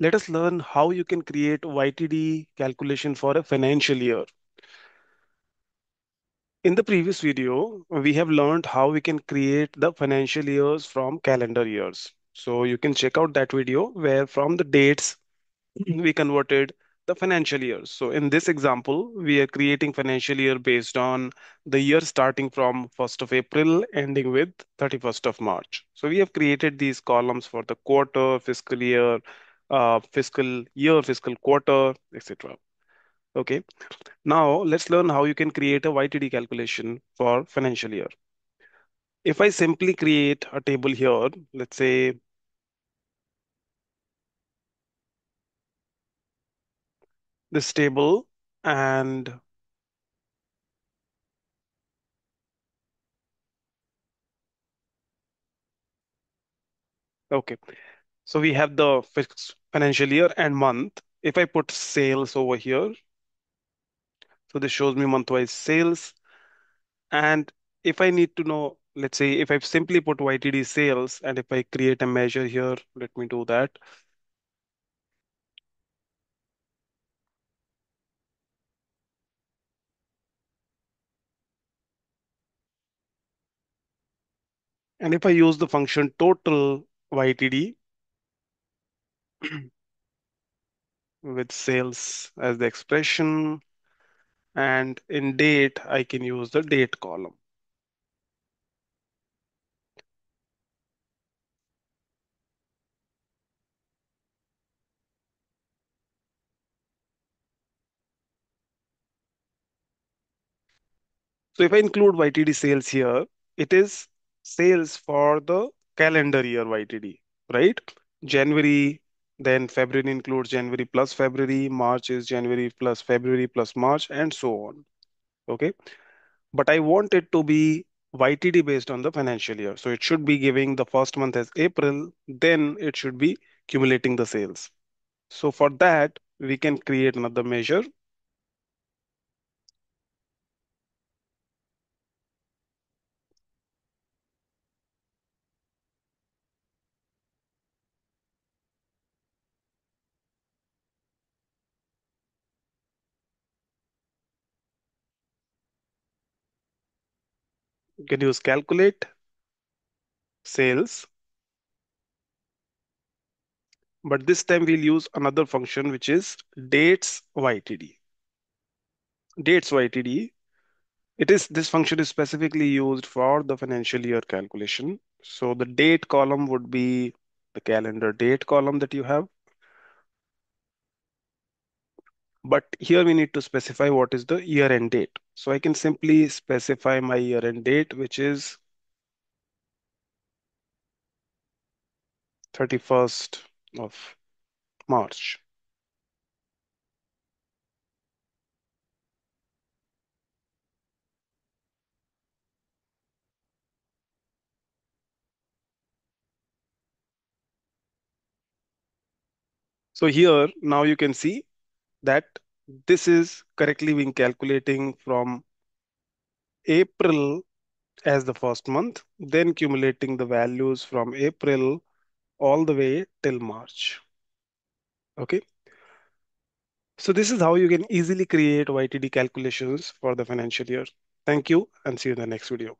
Let us learn how you can create YTD calculation for a financial year. In the previous video, we have learned how we can create the financial years from calendar years. So you can check out that video where from the dates we converted the financial years. So in this example, we are creating financial year based on the year starting from 1st of April, ending with 31st of March. So we have created these columns for the quarter, fiscal year, uh, fiscal year, fiscal quarter, etc. Okay. Now let's learn how you can create a YTD calculation for financial year. If I simply create a table here, let's say this table and okay. So we have the fixed financial year and month. If I put sales over here, so this shows me month-wise sales. And if I need to know, let's say if I simply put YTD sales and if I create a measure here, let me do that. And if I use the function total YTD with sales as the expression and in date, I can use the date column. So if I include YTD sales here, it is sales for the calendar year YTD, right? January, then February includes January plus February, March is January plus February plus March, and so on. Okay. But I want it to be YTD based on the financial year. So it should be giving the first month as April, then it should be accumulating the sales. So for that, we can create another measure Can use calculate sales, but this time we'll use another function which is dates YTD. Dates YTD. It is this function is specifically used for the financial year calculation. So the date column would be the calendar date column that you have. But here we need to specify what is the year end date. So I can simply specify my year end date, which is 31st of March. So here now you can see that this is correctly being calculating from April as the first month, then accumulating the values from April all the way till March. Okay. So this is how you can easily create YTD calculations for the financial year. Thank you and see you in the next video.